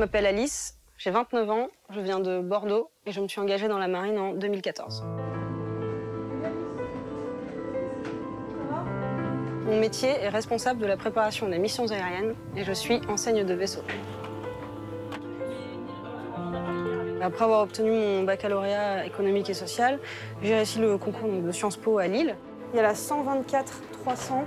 m'appelle Alice, j'ai 29 ans, je viens de Bordeaux et je me suis engagée dans la marine en 2014. Mon métier est responsable de la préparation des missions aériennes et je suis enseigne de vaisseau. Après avoir obtenu mon baccalauréat économique et social, j'ai réussi le concours de Sciences Po à Lille. Il y a la 124 300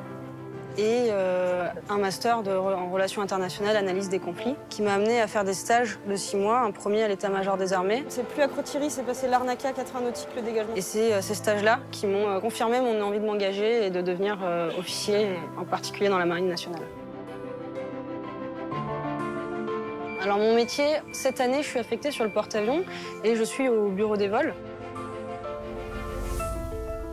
et euh, un master de, en relations internationales, analyse des conflits, qui m'a amené à faire des stages de six mois, un premier à l'état-major des armées. C'est plus à Crotiri, c'est passé l'Arnaca, 4 nautique, le dégagement. Et c'est euh, ces stages-là qui m'ont euh, confirmé mon envie de m'engager et de devenir officier, en particulier dans la marine nationale. Alors mon métier, cette année, je suis affectée sur le porte-avions et je suis au bureau des vols.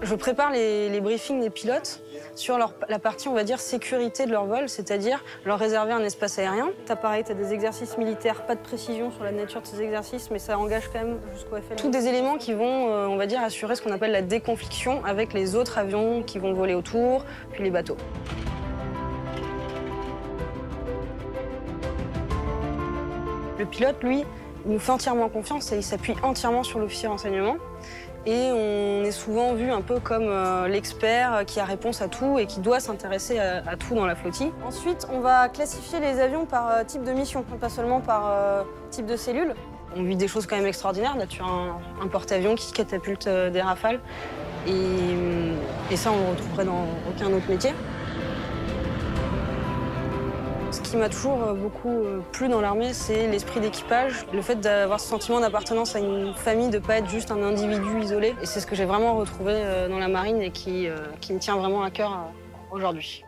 Je prépare les, briefings des pilotes sur la partie, on va dire, sécurité de leur vol, c'est-à-dire leur réserver un espace aérien. T'as pareil, t'as des exercices militaires, pas de précision sur la nature de ces exercices, mais ça engage quand même jusqu'au FL. Tous des éléments qui vont, euh, on va dire, assurer ce qu'on appelle la déconfliction avec les autres avions qui vont voler autour, puis les bateaux. Le pilote, lui, nous fait entièrement confiance et il s'appuie entièrement sur l'officier renseignement. Et on est souvent vu un peu comme euh, l'expert qui a réponse à tout et qui doit s'intéresser à, tout dans la flottille. Ensuite, on va classifier les avions par euh, type de mission, pas seulement par euh, type de cellule. On vit des choses quand même extraordinaires. Là, tu as un, porte-avions qui catapulte des rafales. Et, et ça, on ne retrouverait dans aucun autre métier. Ce qui m'a toujours euh, beaucoup euh, plu dans l'armée, c'est l'esprit d'équipage, le fait d'avoir ce sentiment d'appartenance à une famille, de pas être juste un individu isolé. Et c'est ce que j'ai vraiment retrouvé euh, dans la marine et qui, qui me tient vraiment à cœur aujourd'hui.